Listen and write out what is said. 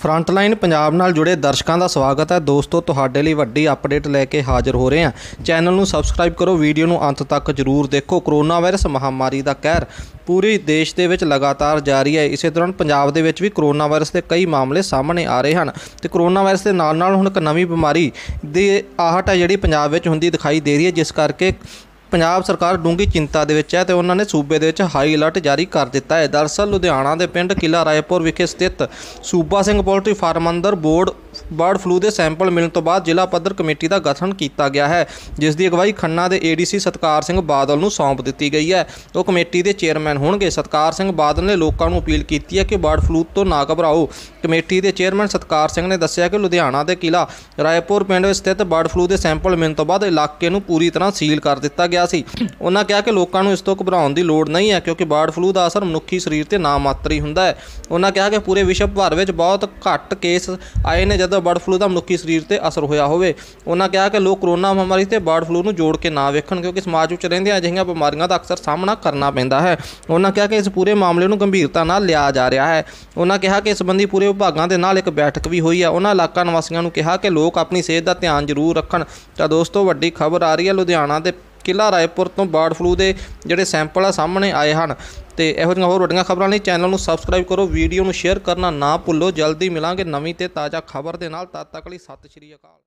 Frontline Punjab ਨਾਲ ਜੁੜੇ ਦਰਸ਼ਕਾਂ ਦਾ ਸਵਾਗਤ ਹੈ। ਦੋਸਤੋ, ਤੁਹਾਡੇ ਲਈ ਵੱਡੀ ਅਪਡੇਟ ਲੈ ਕੇ ਹਾਜ਼ਰ ਹੋ ਰਹੇ ਹਾਂ। ਚੈਨਲ ਨੂੰ ਸਬਸਕ੍ਰਾਈਬ ਕਰੋ, ਵੀਡੀਓ ਨੂੰ ਅੰਤ ਤੱਕ ਜਰੂਰ ਦੇਖੋ। ਕਰੋਨਾ ਵਾਇਰਸ ਮਹਾਮਾਰੀ ਦਾ ਕਹਿਰ ਪੂਰੇ ਦੇਸ਼ ਦੇ ਵਿੱਚ ਲਗਾਤਾਰ ਜਾਰੀ ਹੈ। ਇਸੇ ਦੌਰਾਨ ਪੰਜਾਬ ਦੇ ਵਿੱਚ ਵੀ ਕਰੋਨਾ ਵਾਇਰਸ ਦੇ ਕਈ ਮਾਮਲੇ ਸਾਹਮਣੇ ਆ ਰਹੇ ਹਨ ਤੇ ਕਰੋਨਾ ਵਾਇਰਸ ਦੇ ਨਾਲ ਨਾਲ ਹੁਣ ਇੱਕ ਨਵੀਂ ਬਿਮਾਰੀ ਦੀ ਆਹਟ ਹੈ, ਜਿਹੜੀ ਪੰਜਾਬ ਵਿੱਚ ਹੁੰਦੀ ਦਿਖਾਈ ਦੇ ਰਹੀ ਹੈ, ਜਿਸ ਕਰਕੇ ਪੰਜਾਬ ਸਰਕਾਰ ਡੂੰਘੀ ਚਿੰਤਾ ਦੇ ਵਿੱਚ ਹੈ ਤੇ ਉਹਨਾਂ ਨੇ ਸੂਬੇ ਦੇ ਵਿੱਚ ਹਾਈ ਅਲਰਟ ਜਾਰੀ ਕਰ ਦਿੱਤਾ ਹੈ। ਦਰਅਸਲ ਲੁਧਿਆਣਾ ਦੇ ਪਿੰਡ ਕਿਲਾ ਰਾਏਪੁਰ ਵਿਖੇ ਸਥਿਤ ਸੂਬਾ ਸਿੰਘ ਪੋਲਟਰੀ ਫਾਰਮ ਅੰਦਰ ਬੋਰਡ ਬਰਡ ਫਲੂ ਦੇ ਸੈਂਪਲ ਮਿਲਣ ਤੋਂ ਬਾਅਦ ਜ਼ਿਲ੍ਹਾ ਪੱਧਰ ਕਮੇਟੀ ਦਾ ਗਠਨ ਕੀਤਾ ਗਿਆ ਹੈ, ਜਿਸ ਦੀ ਅਗਵਾਈ ਖੰਨਾ ਦੇ ਏਡੀਸੀ ਸਤਕਾਰ ਸਿੰਘ ਬਾਦਲ ਨੂੰ ਸੌਂਪ ਦਿੱਤੀ ਗਈ ਹੈ। ਉਹ ਕਮੇਟੀ ਦੇ ਚੇਅਰਮੈਨ ਹੋਣਗੇ। ਸਤਕਾਰ ਸਿੰਘ ਬਾਦਲ ਨੇ ਲੋਕਾਂ ਨੂੰ ਅਪੀਲ ਕੀਤੀ ਹੈ ਕਿ ਬਰਡ ਫਲੂ ਤੋਂ ਨਾ ਘਬਰਾਓ। ਕਮੇਟੀ ਦੇ ਚੇਅਰਮੈਨ ਸਤਕਾਰ ਸਿੰਘ ਨੇ ਦੱਸਿਆ ਕਿ ਲੁਧਿਆਣਾ ਦੇ ਕਿਲਾ ਰਾਏਪੁਰ ਪਿੰਡ ਵਿੱਚ ਸਥਿਤ ਬਰਡ ਫਲੂ ਦੇ ਸੈਂਪਲ ਮਿਲਣ ਤੋਂ ਬਾਅਦ ਇਲਾਕੇ ਨੂੰ ਪੂਰੀ ਤਰ੍ਹਾਂ ਸੀਲ ਕਰ ਦਿੱਤਾ ਗਿਆ ਸੀ। ਉਹਨਾਂ ਕਿਹਾ ਕਿ ਲੋਕਾਂ ਨੂੰ ਇਸ ਤੋਂ ਘਬਰਾਉਣ ਦੀ ਲੋੜ ਨਹੀਂ ਹੈ, ਕਿਉਂਕਿ ਬਰਡ ਫਲੂ ਦਾ ਅਸਰ ਮਨੁੱਖੀ ਸਰੀਰ ਤੇ ਨਾ ਮਾਤਰੀ ਹੁੰਦਾ ਹੈ। ਉਹਨਾਂ ਕਿਹਾ ਕਿ ਪੂਰੇ ਵਿਸ਼ਵ ਭਰ ਵਿੱਚ ਬਹੁਤ ਘੱਟ ਕੇਸ ਆਏ ਨੇ, ਜਦੋਂ ਬਰਡ ਫਲੂ ਦਾ ਮਨੁੱਖੀ ਸਰੀਰ ਤੇ ਅਸਰ ਹੋਇਆ ਹੋਵੇ। ਉਹਨਾਂ ਕਿਹਾ ਕਿ ਲੋਕ ਕਰੋਨਾ ਮਹਾਮਾਰੀ ਤੇ ਬਰਡ ਫਲੂ ਨੂੰ ਜੋੜ ਕੇ ਨਾ ਵੇਖਣ, ਕਿਉਂਕਿ ਸਮਾਜ ਵਿੱਚ ਰਹਿੰਦੀਆਂ ਅਜਿਹੀਆਂ ਬਿਮਾਰੀਆਂ ਦਾ ਅਕਸਰ ਸਾਹਮਣਾ ਕਰਨਾ ਪੈਂਦਾ ਹੈ। ਉਹਨਾਂ ਕਿਹਾ ਕਿ ਇਸ ਪੂਰੇ ਮਾਮਲੇ ਨੂੰ ਗੰਭੀਰਤਾ ਨਾਲ ਲਿਆ ਜਾ ਰਿਹਾ ਹੈ। ਉਹਨਾਂ ਕਿਹਾ ਕਿ ਇਸ ਸੰਬੰਧੀ ਪੂਰੇ ਵਿਭਾਗਾਂ ਦੇ ਨਾਲ ਇੱਕ ਬੈਠਕ ਵੀ ਹੋਈ ਹੈ। ਉਹਨਾਂ ਇਲਾਕਾ ਨਿਵਾਸੀਆਂ ਨੂੰ ਕਿਹਾ ਕਿ ਲੋਕ ਆਪਣੀ ਸਿਹਤ ਦਾ ਧਿਆਨ ਜ਼ਰੂਰ ਰੱਖਣ। ਤਾਂ ਦੋਸਤੋ, ਵੱਡੀ ਖਬਰ ਆ ਰਹੀ ਹੈ ਲੁਧਿਆਣਾ ਦੇ ਕਿਲਾ ਰਾਏਪੁਰ ਤੋਂ ਬਰਡ ਫਲੂ ਦੇ ਜਿਹੜੇ ਸੈਂਪਲ ਆ ਸਾਹਮਣੇ ਆਏ ਹਨ। ਤੇ ਇਹੋ ਜਿਹੀਆਂ ਹੋਰ ਵੱਡੀਆਂ ਖਬਰਾਂ ਲਈ ਚੈਨਲ ਨੂੰ ਸਬਸਕ੍ਰਾਈਬ ਕਰੋ, ਵੀਡੀਓ ਨੂੰ ਸ਼ੇਅਰ ਕਰਨਾ ਨਾ ਭੁੱਲੋ। ਜਲਦੀ ਮਿਲਾਂਗੇ ਨਵੀਂ ਤੇ ਤਾਜ਼ਾ ਖਬਰ ਦੇ ਨਾਲ। ਤਦ ਤੱਕ ਲਈ ਸਤਿ ਸ਼੍ਰੀ ਅਕਾਲ।